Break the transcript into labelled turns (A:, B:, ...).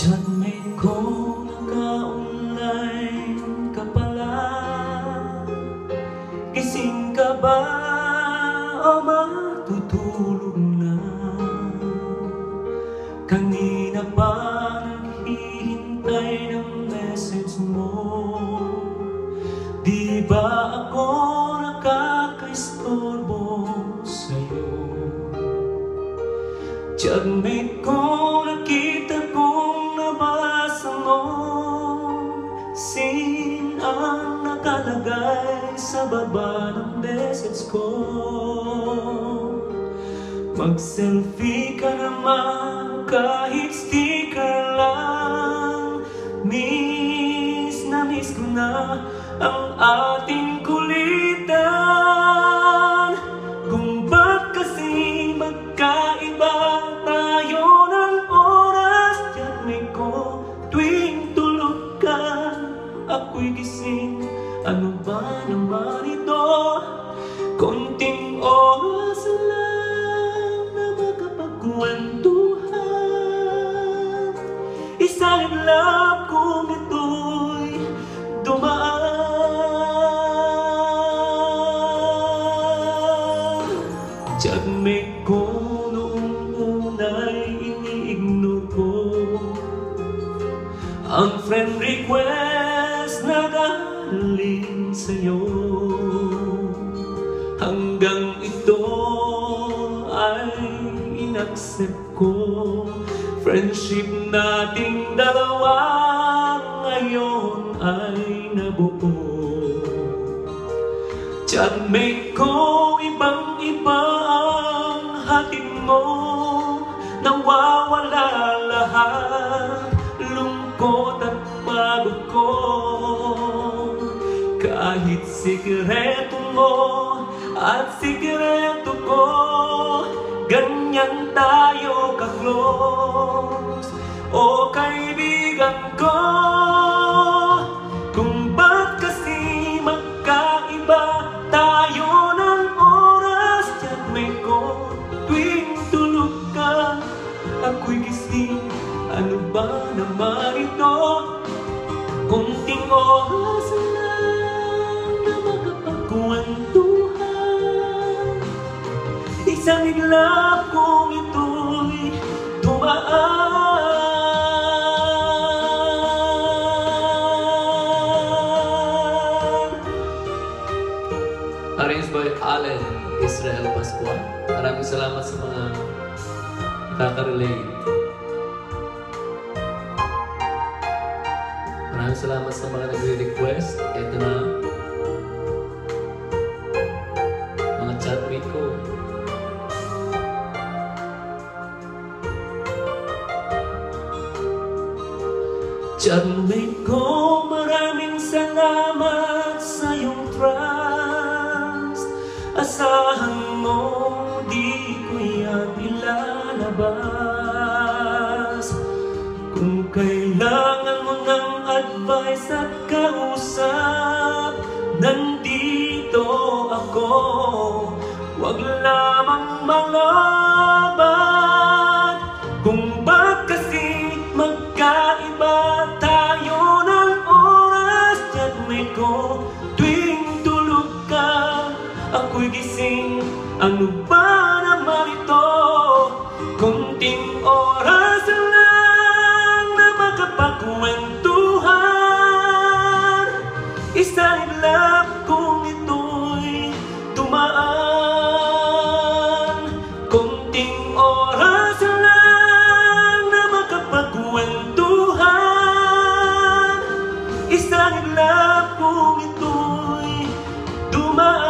A: Chatmate ko naka-online ka pala Gising ka ba o matutulog na? Kanina pa naghihintay ng message mo Di ba ako nakaka-istorbo sa'yo? Tiyagmate ko, ang nakalagay sa baba ng message ko. Mag-selfie ka naman kahit sticker lang. Miss na miss ko na ang ating Ako'y gising, ano ba naman ito? Konting oras lang na makapagkwentuhan. Isang love kung ito'y dumaan. Tiyagmate ko noong una'y ini-ignore ko. Ang friend request sa'yo. Hanggang ito ay inaccept ko. Friendship nating dalawa ngayon ay nabuo. Chatmate ko, ibang-iba ang hatid mo. Nawawala lahat, lungkot at pagod ko Kahit sikreto mo at sikreto ko Ganyan tayo ka-close. O kaibigan ko Kung ba't kasi magkaiba tayo ng oras? Tiyagmay ko tuwing tulog ka Ako'y gising, ano ba naman ito? Kunting oras lang Isang iglap kung ito'y dumaan
B: Arranged by Allen Israel Pascual. Maraming salamat sa mga nakaka-relate. Maraming salamat sa mga nagre-request. Ito na. Mga chatmate ko.
A: Tiyagmay ko, maraming salamat sa iyong trust. Asahan mo, di ko yan ilalabas Kung kailangan mo ng advice at kausap Nandito ako, wag lamang Ako'y gising, ano ba naman ito? Kunting oras lang na makapagkwentuhan. Isang love kung ito'y dumaan. Kunting oras lang na makapagkwentuhan. Isang love kung ito'y dumaan